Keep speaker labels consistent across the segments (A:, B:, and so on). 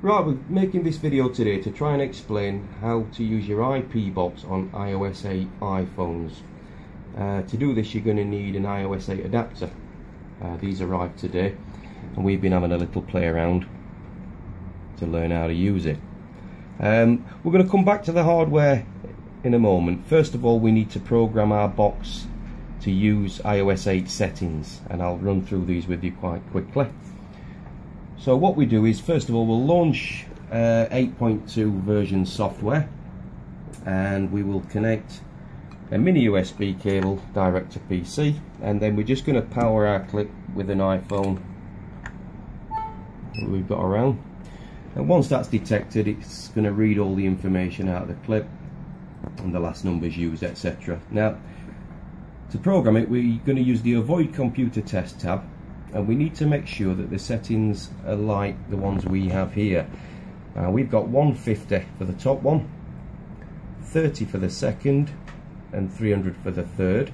A: Right, we're making this video today to try and explain how to use your IP box on iOS 8 iPhones. Uh, to do this you're going to need an iOS 8 adapter. Uh, these arrived today and we've been having a little play around to learn how to use it. Um, we're going to come back to the hardware in a moment. First of all we need to program our box to use iOS 8 settings and I'll run through these with you quite quickly. So what we do is first of all we'll launch uh, 8.2 version software and we will connect a mini USB cable direct to PC and then we're just going to power our clip with an iPhone we've got around and once that's detected it's going to read all the information out of the clip and the last numbers used etc. Now to program it we're going to use the avoid computer test tab and we need to make sure that the settings are like the ones we have here. Uh, we've got 150 for the top one 30 for the second and 300 for the third.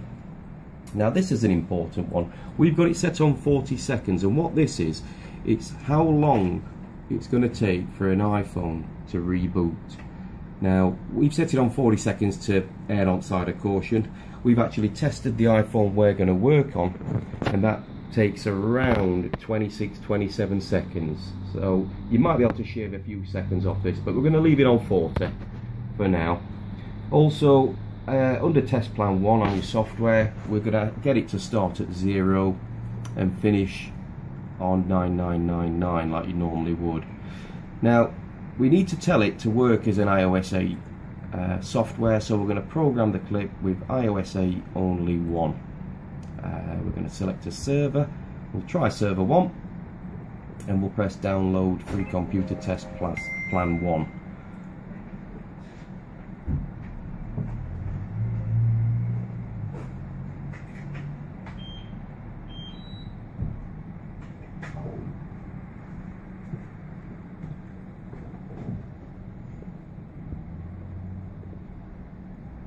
A: Now this is an important one. We've got it set on 40 seconds and what this is it's how long it's going to take for an iPhone to reboot. Now we've set it on 40 seconds to err on side of caution. We've actually tested the iPhone we're going to work on and that takes around 26 27 seconds. So you might be able to shave a few seconds off this but we're going to leave it on 40 for now. Also uh, under test plan 1 on your software we're going to get it to start at 0 and finish on 9999 like you normally would. Now we need to tell it to work as an iOS 8 uh, software so we're going to program the clip with iOS 8 only 1 uh, we're going to select a server. We'll try server 1 and we'll press download free computer test plus plan 1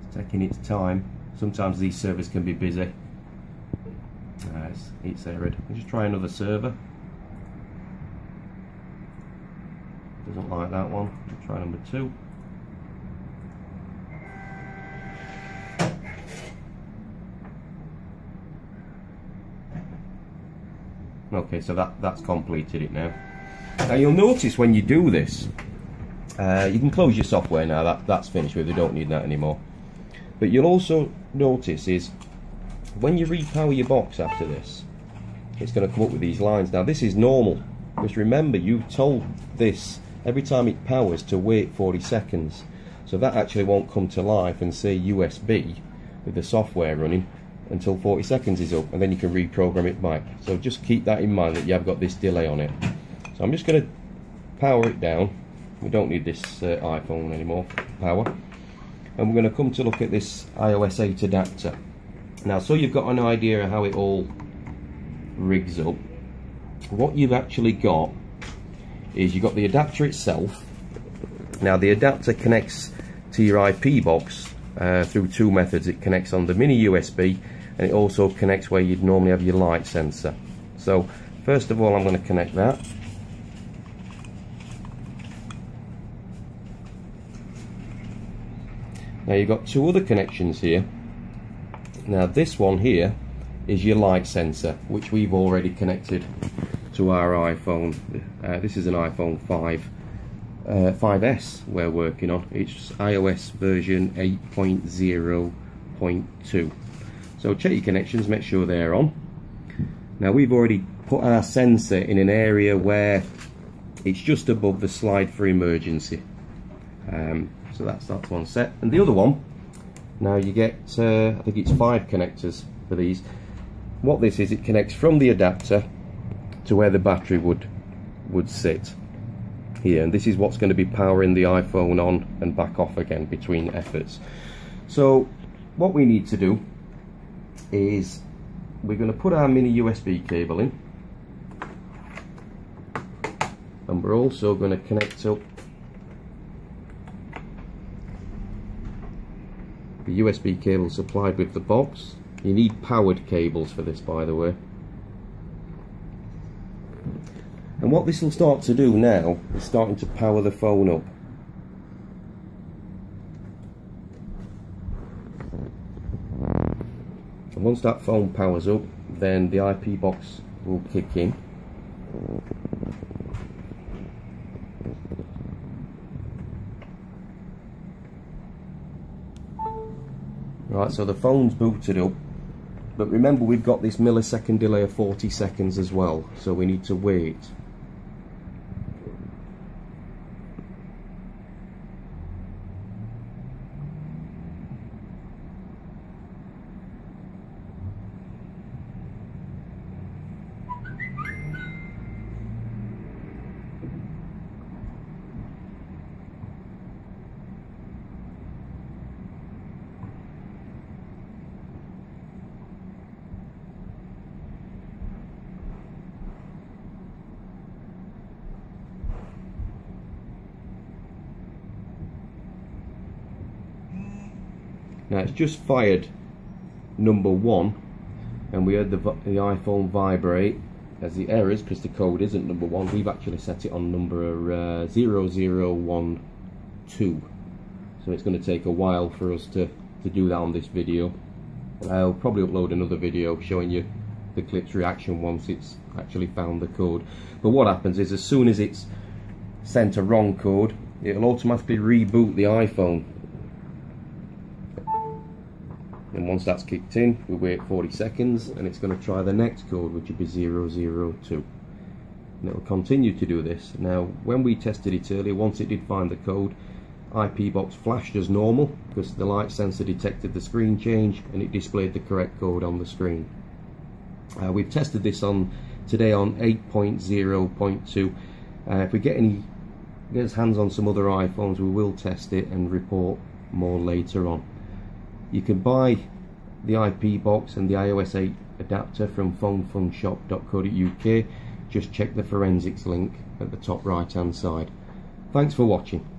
A: It's taking its time. Sometimes these servers can be busy it's, errored. just try another server. Doesn't like that one. We'll try number two. Okay, so that, that's completed it now. Now you'll notice when you do this, uh, you can close your software now, that, that's finished with, we don't need that anymore. But you'll also notice is when you repower your box after this it's going to come up with these lines. Now this is normal. Just remember you've told this every time it powers to wait 40 seconds. So that actually won't come to life and say USB with the software running until 40 seconds is up and then you can reprogram it back. So just keep that in mind that you have got this delay on it. So I'm just going to power it down. We don't need this uh, iPhone anymore power. And we're going to come to look at this iOS 8 adapter. Now, so you've got an idea of how it all rigs up. What you've actually got is you've got the adapter itself. Now, the adapter connects to your IP box uh, through two methods. It connects on the mini USB and it also connects where you'd normally have your light sensor. So, first of all, I'm going to connect that. Now you've got two other connections here now this one here is your light sensor, which we've already connected to our iPhone. Uh, this is an iPhone 5, uh, 5S we're working on. It's iOS version 8.0.2. So check your connections, make sure they're on. Now we've already put our sensor in an area where it's just above the slide for emergency. Um, so that's that one set. And the other one now you get, uh, I think it's five connectors for these. What this is, it connects from the adapter to where the battery would would sit here. And this is what's going to be powering the iPhone on and back off again between efforts. So what we need to do is we're going to put our mini USB cable in. And we're also going to connect up the USB cable supplied with the box. You need powered cables for this by the way. And what this will start to do now is starting to power the phone up. And once that phone powers up, then the IP box will kick in. Right, so the phone's booted up, but remember we've got this millisecond delay of 40 seconds as well, so we need to wait. Now it's just fired number one and we heard the, the iPhone vibrate as the errors because the code isn't number one. We've actually set it on number uh, 0012 so it's going to take a while for us to, to do that on this video. I'll probably upload another video showing you the clip's reaction once it's actually found the code. But what happens is as soon as it's sent a wrong code it'll automatically reboot the iPhone and once that's kicked in we wait 40 seconds and it's going to try the next code which would be 002 and it will continue to do this. Now when we tested it earlier once it did find the code IP box flashed as normal because the light sensor detected the screen change and it displayed the correct code on the screen. Uh, we've tested this on today on 8.0.2 uh, if we get any get hands on some other iPhones we will test it and report more later on you can buy the IP box and the iOS 8 adapter from phonefunshop.co.uk. Just check the forensics link at the top right hand side. Thanks for watching.